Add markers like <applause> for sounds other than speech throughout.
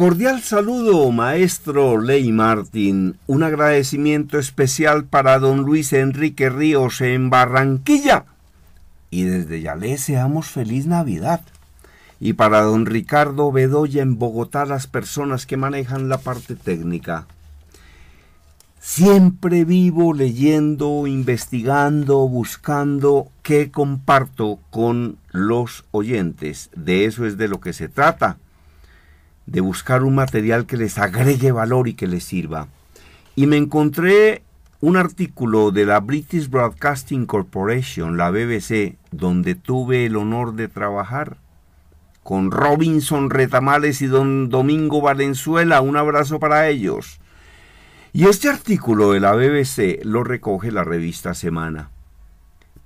Cordial saludo, maestro Ley Martín. Un agradecimiento especial para don Luis Enrique Ríos en Barranquilla. Y desde ya le deseamos feliz Navidad. Y para don Ricardo Bedoya en Bogotá, las personas que manejan la parte técnica. Siempre vivo leyendo, investigando, buscando qué comparto con los oyentes. De eso es de lo que se trata de buscar un material que les agregue valor y que les sirva. Y me encontré un artículo de la British Broadcasting Corporation, la BBC, donde tuve el honor de trabajar con Robinson Retamales y don Domingo Valenzuela. Un abrazo para ellos. Y este artículo de la BBC lo recoge la revista Semana.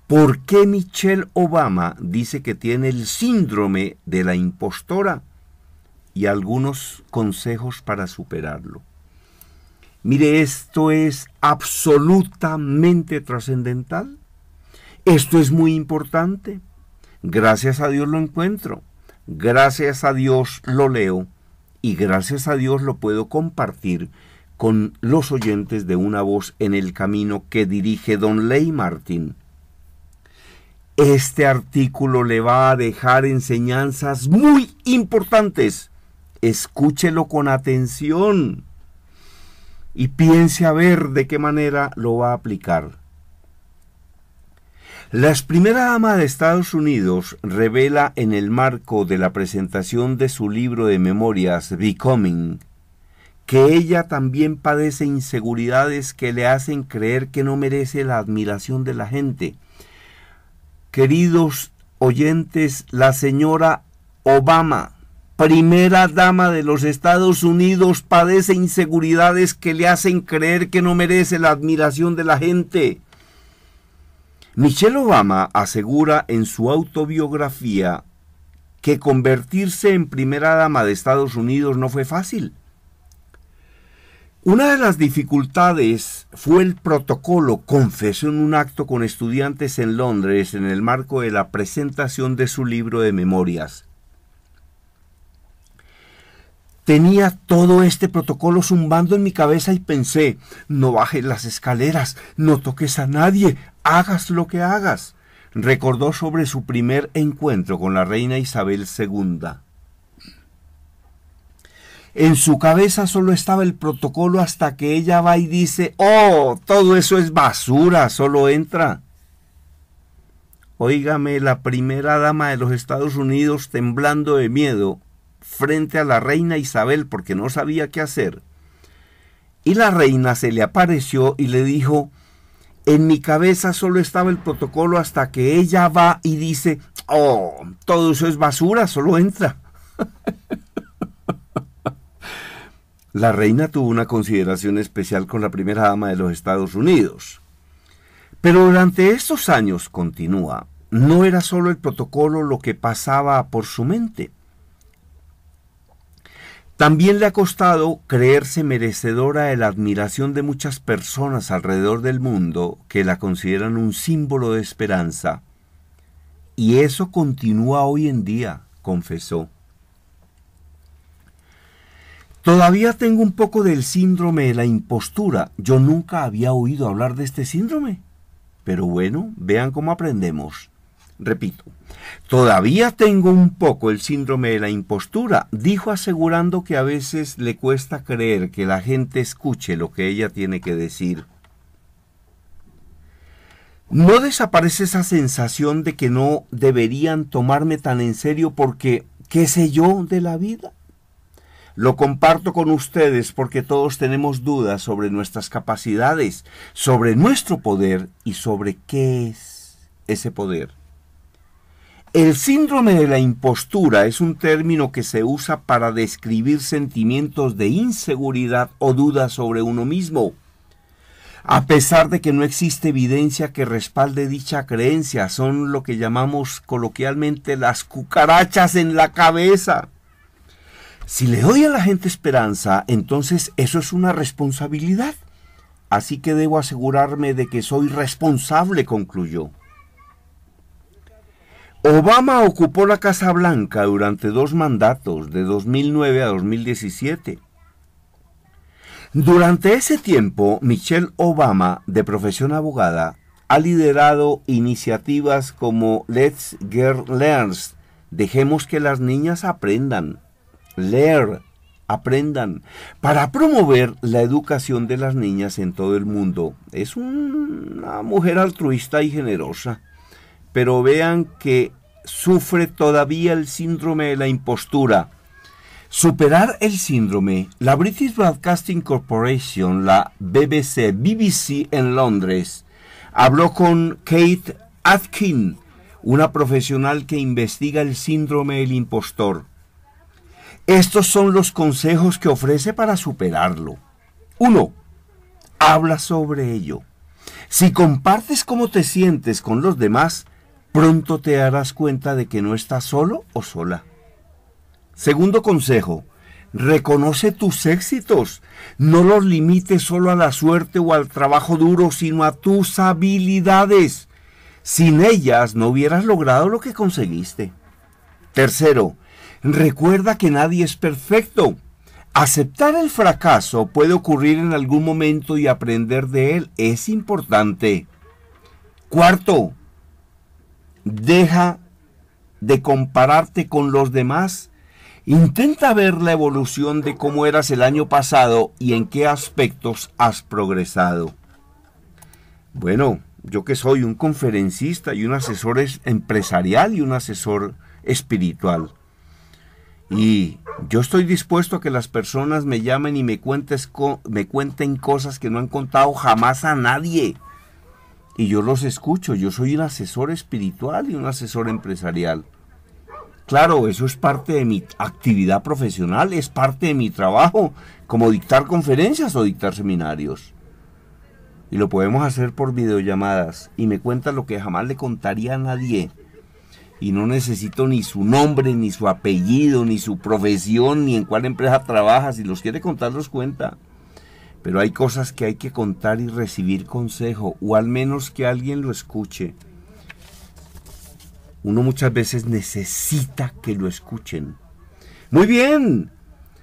¿Por qué Michelle Obama dice que tiene el síndrome de la impostora? Y algunos consejos para superarlo. Mire, esto es absolutamente trascendental. Esto es muy importante. Gracias a Dios lo encuentro. Gracias a Dios lo leo. Y gracias a Dios lo puedo compartir con los oyentes de una voz en el camino que dirige don Ley Martín. Este artículo le va a dejar enseñanzas muy importantes escúchelo con atención y piense a ver de qué manera lo va a aplicar. La primera dama de Estados Unidos revela en el marco de la presentación de su libro de memorias Becoming que ella también padece inseguridades que le hacen creer que no merece la admiración de la gente. Queridos oyentes, la señora Obama primera dama de los Estados Unidos padece inseguridades que le hacen creer que no merece la admiración de la gente. Michelle Obama asegura en su autobiografía que convertirse en primera dama de Estados Unidos no fue fácil. Una de las dificultades fue el protocolo, confesó en un acto con estudiantes en Londres en el marco de la presentación de su libro de memorias. Tenía todo este protocolo zumbando en mi cabeza y pensé, no bajes las escaleras, no toques a nadie, hagas lo que hagas. Recordó sobre su primer encuentro con la reina Isabel II. En su cabeza solo estaba el protocolo hasta que ella va y dice, oh, todo eso es basura, solo entra. Óigame, la primera dama de los Estados Unidos temblando de miedo, frente a la reina Isabel porque no sabía qué hacer. Y la reina se le apareció y le dijo, en mi cabeza solo estaba el protocolo hasta que ella va y dice, oh, todo eso es basura, solo entra. <laughs> la reina tuvo una consideración especial con la primera dama de los Estados Unidos. Pero durante estos años, continúa, no era solo el protocolo lo que pasaba por su mente. También le ha costado creerse merecedora de la admiración de muchas personas alrededor del mundo que la consideran un símbolo de esperanza. Y eso continúa hoy en día, confesó. Todavía tengo un poco del síndrome de la impostura. Yo nunca había oído hablar de este síndrome. Pero bueno, vean cómo aprendemos. Repito, todavía tengo un poco el síndrome de la impostura, dijo asegurando que a veces le cuesta creer que la gente escuche lo que ella tiene que decir. No desaparece esa sensación de que no deberían tomarme tan en serio porque, ¿qué sé yo de la vida? Lo comparto con ustedes porque todos tenemos dudas sobre nuestras capacidades, sobre nuestro poder y sobre qué es ese poder. El síndrome de la impostura es un término que se usa para describir sentimientos de inseguridad o duda sobre uno mismo. A pesar de que no existe evidencia que respalde dicha creencia, son lo que llamamos coloquialmente las cucarachas en la cabeza. Si le doy a la gente esperanza, entonces eso es una responsabilidad. Así que debo asegurarme de que soy responsable, concluyó. Obama ocupó la Casa Blanca durante dos mandatos, de 2009 a 2017. Durante ese tiempo, Michelle Obama, de profesión abogada, ha liderado iniciativas como Let's Get Learns, dejemos que las niñas aprendan, leer, aprendan, para promover la educación de las niñas en todo el mundo. Es una mujer altruista y generosa, pero vean que sufre todavía el síndrome de la impostura. Superar el síndrome, la British Broadcasting Corporation, la BBC, BBC en Londres, habló con Kate Atkin, una profesional que investiga el síndrome del impostor. Estos son los consejos que ofrece para superarlo. 1. Habla sobre ello. Si compartes cómo te sientes con los demás, pronto te darás cuenta de que no estás solo o sola. Segundo consejo, reconoce tus éxitos. No los limites solo a la suerte o al trabajo duro, sino a tus habilidades. Sin ellas no hubieras logrado lo que conseguiste. Tercero, recuerda que nadie es perfecto. Aceptar el fracaso puede ocurrir en algún momento y aprender de él es importante. Cuarto, Deja de compararte con los demás. Intenta ver la evolución de cómo eras el año pasado y en qué aspectos has progresado. Bueno, yo que soy un conferencista y un asesor empresarial y un asesor espiritual. Y yo estoy dispuesto a que las personas me llamen y me, cuenten cosas que no han contado jamás a nadie y yo los escucho. Yo soy un asesor espiritual y un asesor empresarial. Claro, eso es parte de mi actividad profesional, es parte de mi trabajo, como dictar conferencias o dictar seminarios. Y lo podemos hacer por videollamadas. Y me cuenta lo que jamás le contaría a nadie. Y no necesito ni su nombre, ni su apellido, ni su profesión, ni en cuál empresa trabaja. Si los quiere contar, los cuenta. Pero hay cosas que hay que contar y recibir consejo, o al menos que alguien lo escuche. Uno muchas veces necesita que lo escuchen. Muy bien,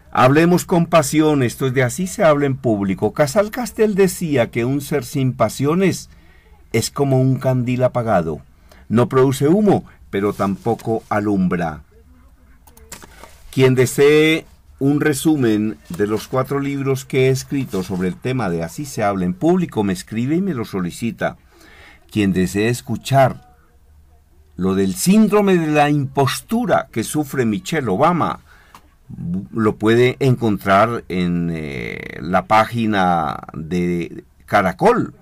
hablemos con pasión, esto es de así se habla en público. Casal Castel decía que un ser sin pasiones es como un candil apagado. No produce humo, pero tampoco alumbra. Quien desee un resumen de los cuatro libros que he escrito sobre el tema de Así se habla en público, me escribe y me lo solicita. Quien desee escuchar lo del síndrome de la impostura que sufre Michelle Obama, lo puede encontrar en eh, la página de Caracol,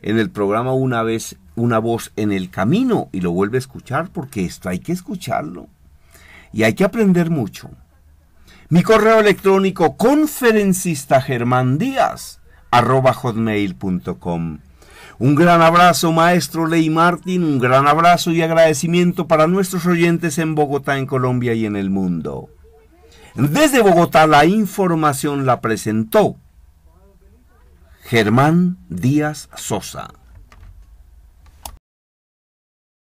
en el programa Una vez, una voz en el camino, y lo vuelve a escuchar porque esto hay que escucharlo. Y hay que aprender mucho. Mi correo electrónico conferencista hotmail.com. Un gran abrazo, maestro Ley Martín, un gran abrazo y agradecimiento para nuestros oyentes en Bogotá, en Colombia y en el mundo. Desde Bogotá la información la presentó Germán Díaz Sosa.